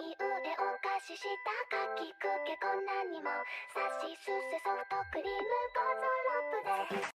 い腕お菓子したかきくけこんなにもさしすせソフトクリームゴゾロップで